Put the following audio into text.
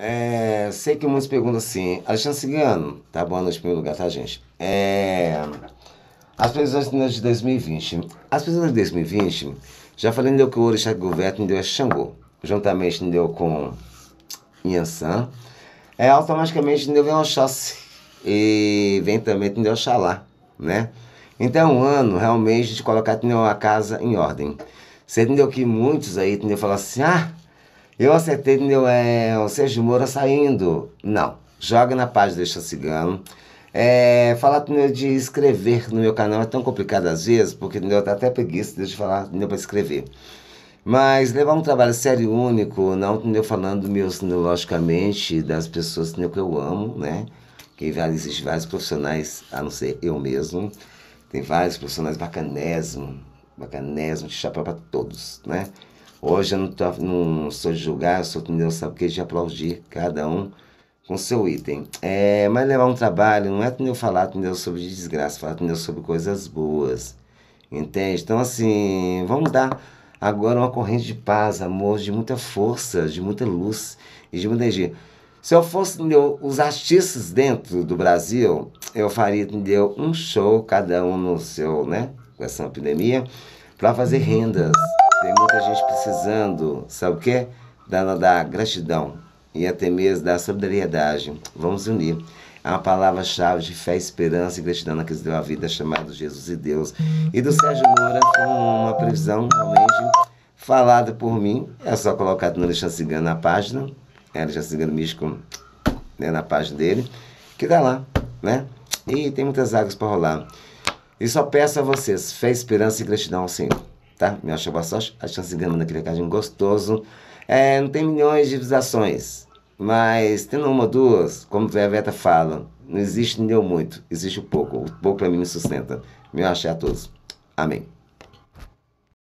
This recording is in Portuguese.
É, sei que muitos perguntam assim, Alexandre Cigano, tá boa noite primeiro lugar, tá, gente? É, as previsões de 2020. As previsões de 2020, já falei deu que o Orixá que governa deu a Xangô, juntamente deu com Inhansã, é, automaticamente deu vem Oxóssi e vem também deu Oxalá, né? Então é um ano realmente de colocar a casa em ordem. Você entendeu que muitos aí entendeu, falar assim, ah, eu acertei, entendeu, é, o Sérgio Moura saindo. Não, joga na página Deixa Cigano. É, falar entendeu, de escrever no meu canal é tão complicado às vezes, porque entendeu, tá até preguiça de falar para escrever. Mas levar um trabalho sério e único, não entendeu, falando meus, logicamente, das pessoas que eu amo, né? Que existem vários profissionais, a não ser eu mesmo. Tem vários profissionais bacanésimos, bacanésimo, de chapéu para todos, né? Hoje eu não, tô, não sou de julgar, sou Deus sabe que de aplaudir cada um com seu item. É, mas levar um trabalho não é eu falar Deus sobre desgraça, falar Deus sobre coisas boas, entende? Então assim, vamos dar agora uma corrente de paz, amor, de muita força, de muita luz e de muita energia. Se eu fosse entendeu, os artistas dentro do Brasil, eu faria entendeu, um show, cada um no seu, né? com essa epidemia, para fazer rendas. Tem muita gente precisando, sabe o quê? Da, da gratidão e até mesmo da solidariedade. Vamos unir. É uma palavra-chave de fé, esperança e gratidão naqueles que deu a vida, chamado Jesus e Deus. E do Sérgio Moura foi uma previsão realmente falada por mim. É só colocar no Alexandre Cigano na página. É Alexandre Cigano Místico né, na página dele. Que dá lá, né? E tem muitas águas para rolar. E só peço a vocês fé, esperança e gratidão ao Senhor. Tá? Me acha boa sorte. A chance de ganhar naquele recadinho gostoso. É, não tem milhões de visualizações. Mas tendo uma ou duas, como a Veta fala, não existe nem muito. Existe o pouco. O pouco para mim me sustenta. Me achar a todos. Amém.